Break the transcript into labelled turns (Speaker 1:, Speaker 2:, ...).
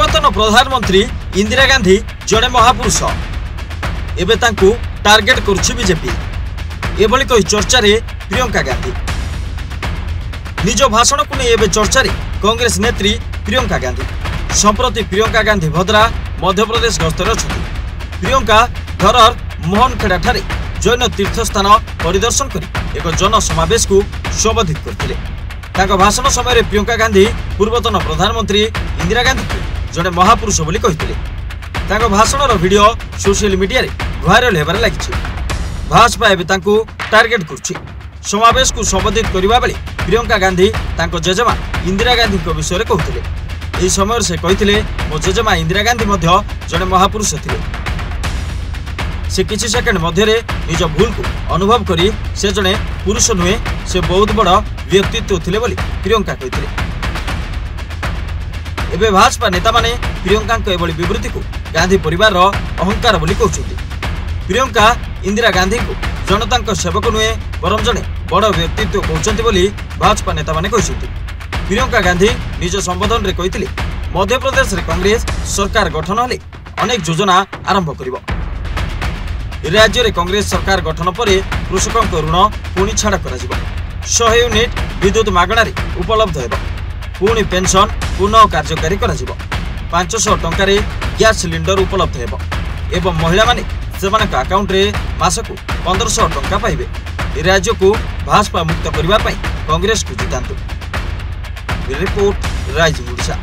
Speaker 1: ପୂର୍ବତନ ପ୍ରଧାନମନ୍ତ୍ରୀ ଇନ୍ଦିରା ଗାନ୍ଧୀ ଜଣେ ମହାପୁରୁଷ। ଏବେ ତାଙ୍କୁ ଟାର୍ଗେଟ କରୁଛି ବିଜେପି। ଏଭଳି କହି ଚର୍ଚ୍ଚାରେ ପ୍ରିୟଙ୍କା ଗାନ୍ଧୀ। ନିଜ ଭାଷଣକୁ ନେଇ ଏବେ ଚର୍ଚ୍ଚାରେ କଂଗ୍ରେସ ନେତ୍ରୀ ପ୍ରିୟଙ୍କା ଗାନ୍ଧୀ। ସମ୍ପ୍ରତି ପ୍ରିୟଙ୍କା ଗାନ୍ଧୀ ଭଦ୍ରା ମଧ୍ୟପ୍ରଦେଶ ଗସ୍ତରେ ଅଛନ୍ତି। ପ୍ରିୟଙ୍କା ଧରର ମୋହନଖେଡ଼ାଠାରେ ଜୈନ ତୀର୍ଥସ୍ଥାନ ପରିଦର୍ଶନ କରି ଏକ ଜନସମାବେଶକୁ ସମ୍ବୋଧିତ କରିଥିଲେ। ତାଙ୍କ ଭାଷଣ ସମୟରେ ପ୍ରିୟଙ୍କା ଗାନ୍ଧୀ ପୂର୍ବତନ ପ୍ରଧାନମନ୍ତ୍ରୀ ଇନ୍ଦିରା ଗାନ୍ଧୀଙ୍କୁ ଜଣେ ମହାପୁରୁଷ ବୋଲି କହିଥିଲେ। ତାଙ୍କ ଭାଷଣର ଭିଡିଓ ସୋସିଆଲ ମିଡିଆରେ ଭାଇରାଲ ହେବାରେ ଲାଗିଛି। ଭାଜପା ଏବେ ତାଙ୍କୁ ଟାର୍ଗେଟ କରୁଛି। ସମାବେଶକୁ ସମ୍ବୋଧିତ କରିବା ବେଳେ ପ୍ରିୟଙ୍କା ଗାନ୍ଧୀ ତାଙ୍କ ଜେଜେମା ଇନ୍ଦିରା ଗାନ୍ଧୀଙ୍କ ବିଷୟରେ କହୁଥିଲେ। ଏହି ସମୟରେ ସେ କହିଥିଲେ ମୋ ଜେଜେମା ଇନ୍ଦିରା ଗାନ୍ଧୀ ମଧ୍ୟ ଜଣେ ମହାପୁରୁଷ ଥିଲେ। ସେ କିଛି ସେକେଣ୍ଡ ମଧ୍ୟରେ ନିଜ ଭୁଲକୁ ଅନୁଭବ କରି ସେ ଜଣେ ପୁରୁଷ ନୁହେଁ ସେ ବହୁତ ବଡ଼ ବ୍ୟକ୍ତିତ୍ୱ ଥିଲେ ବୋଲି ପ୍ରିୟଙ୍କା କହିଥିଲେ। ଏବେ ଭାଜପା ନେତାମାନେ ପ୍ରିୟଙ୍କାଙ୍କ ଏଭଳି ବିବୃତ୍ତିକୁ ଗାନ୍ଧୀ ପରିବାରର ଅହଙ୍କାର ବୋଲି କହୁଛନ୍ତି। ପ୍ରିୟଙ୍କା ଇନ୍ଦିରା ଗାନ୍ଧୀଙ୍କୁ ଜନତାଙ୍କ ସେବକ ନୁହେଁ ବରଂ ଜଣେ ବଡ଼ ବ୍ୟକ୍ତିତ୍ୱ କହୁଛନ୍ତି ବୋଲି ଭାଜପା ନେତାମାନେ କହିଛନ୍ତି। ପ୍ରିୟଙ୍କା ଗାନ୍ଧୀ ନିଜ ସମ୍ବୋଧନରେ କହିଥିଲେ ମଧ୍ୟପ୍ରଦେଶରେ କଂଗ୍ରେସ ସରକାର ଗଠନ ହେଲେ ଅନେକ ଯୋଜନା ଆରମ୍ଭ କରିବ। ରାଜ୍ୟରେ କଂଗ୍ରେସ ସରକାର ଗଠନ ପରେ କୃଷକଙ୍କ ଋଣ ପୁଣି ଛାଡ଼ କରାଯିବ। ଶହେ ୟୁନିଟ୍ ବିଦ୍ୟୁତ୍ ମାଗଣାରେ ଉପଲବ୍ଧ ହେବ। ପୁଣି ପେନ୍ସନ୍ ପୁନଃ କାର୍ଯ୍ୟକାରୀ କରାଯିବ ପାଞ୍ଚଶହ ଟଙ୍କାରେ ଗ୍ୟାସ୍ ସିଲିଣ୍ଡର ଉପଲବ୍ଧ ହେବ ଏବଂ ମହିଳାମାନେ ସେମାନଙ୍କ ଆକାଉଣ୍ଟରେ ମାସକୁ ପନ୍ଦରଶହ ଟଙ୍କା ପାଇବେ ଏ ରାଜ୍ୟକୁ ଭାଜପା ମୁକ୍ତ କରିବା ପାଇଁ କଂଗ୍ରେସକୁ ଜିତାନ୍ତୁ report rise Odisha